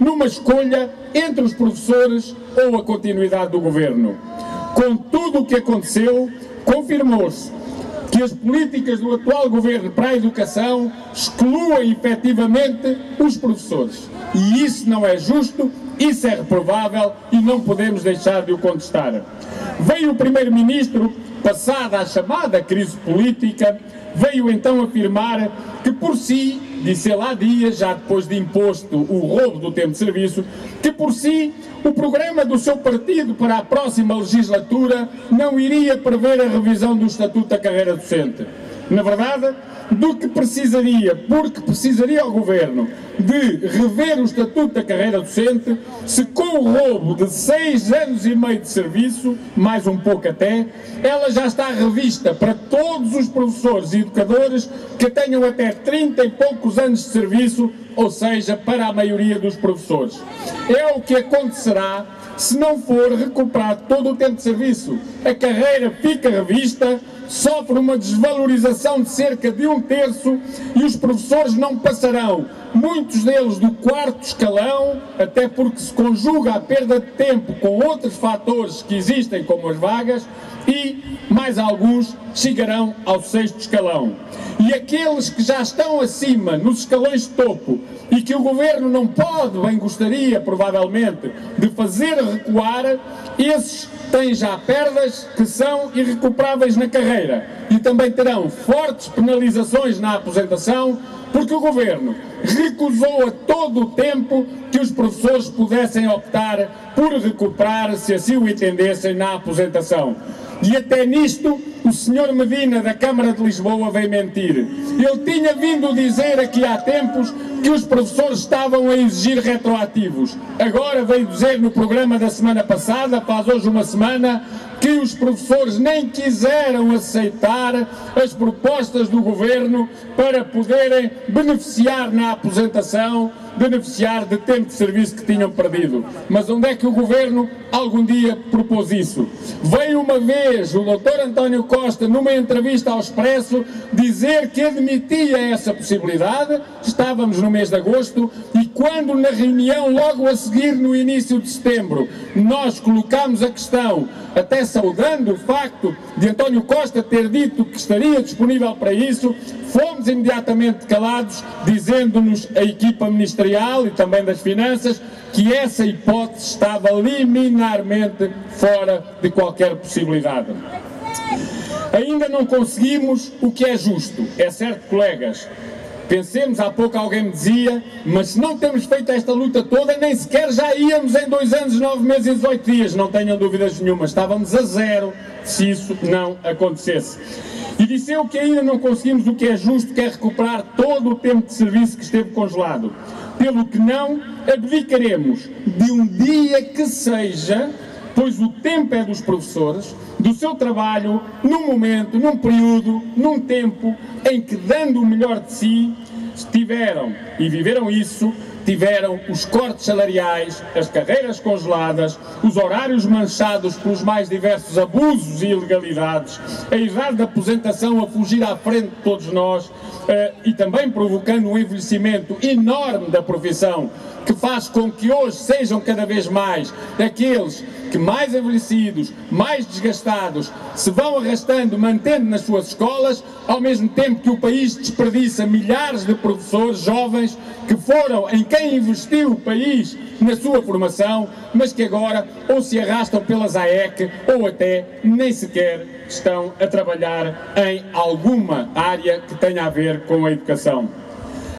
numa escolha entre os professores ou a continuidade do governo. Com tudo o que aconteceu, confirmou-se que as políticas do atual governo para a educação excluem efetivamente os professores. E isso não é justo, isso é reprovável e não podemos deixar de o contestar. Veio o Primeiro-Ministro, passada a chamada crise política, veio então afirmar que por si, disse ele há dias, já depois de imposto o roubo do tempo de serviço, que por si o programa do seu partido para a próxima legislatura não iria prever a revisão do Estatuto da Carreira Docente. Na verdade, do que precisaria, porque precisaria o Governo de rever o Estatuto da Carreira Docente, se com o roubo de seis anos e meio de serviço, mais um pouco até, ela já está revista para todos os professores e educadores que tenham até 30 e poucos anos de serviço, ou seja, para a maioria dos professores. É o que acontecerá se não for recuperado todo o tempo de serviço. A carreira fica revista, sofre uma desvalorização de cerca de um terço e os professores não passarão, muitos deles do quarto escalão, até porque se conjuga a perda de tempo com outros fatores que existem, como as vagas, e mais alguns chegarão ao sexto escalão. E aqueles que já estão acima, nos escalões de topo, e que o governo não pode, bem gostaria, provavelmente, de fazer recuar, esses têm já perdas que são irrecuperáveis na carreira e também terão fortes penalizações na aposentação, porque o governo recusou a todo o tempo que os professores pudessem optar por recuperar, se assim o entendessem, na aposentação. E até nisto o senhor Medina da Câmara de Lisboa veio mentir. Ele tinha vindo dizer aqui há tempos que os professores estavam a exigir retroativos. Agora veio dizer no programa da semana passada, faz hoje uma semana, que os professores nem quiseram aceitar as propostas do governo para poderem beneficiar na aposentação, beneficiar de tempo de serviço que tinham perdido. Mas onde é que o governo algum dia propôs isso? Veio uma vez o doutor António Costa, numa entrevista ao Expresso, dizer que admitia essa possibilidade, estávamos no mês de agosto, e quando na reunião, logo a seguir, no início de setembro, nós colocámos a questão até saudando o facto de António Costa ter dito que estaria disponível para isso, fomos imediatamente calados, dizendo-nos a equipa ministerial e também das finanças que essa hipótese estava liminarmente fora de qualquer possibilidade. Ainda não conseguimos o que é justo. É certo, colegas, Pensemos, há pouco alguém me dizia, mas se não temos feito esta luta toda, nem sequer já íamos em dois anos, nove meses e 18 dias, não tenham dúvidas nenhuma, estávamos a zero se isso não acontecesse. E disse eu que ainda não conseguimos o que é justo, que é recuperar todo o tempo de serviço que esteve congelado. Pelo que não abdicaremos de um dia que seja, pois o tempo é dos professores, do seu trabalho num momento, num período, num tempo em que, dando o melhor de si, tiveram e viveram isso, tiveram os cortes salariais, as carreiras congeladas, os horários manchados pelos mais diversos abusos e ilegalidades, a idade de aposentação a fugir à frente de todos nós e também provocando um envelhecimento enorme da profissão que faz com que hoje sejam cada vez mais aqueles que mais envelhecidos, mais desgastados, se vão arrastando, mantendo nas suas escolas, ao mesmo tempo que o país desperdiça milhares de professores jovens que foram em quem investiu o país na sua formação, mas que agora ou se arrastam pelas AEC ou até nem sequer estão a trabalhar em alguma área que tenha a ver com a educação.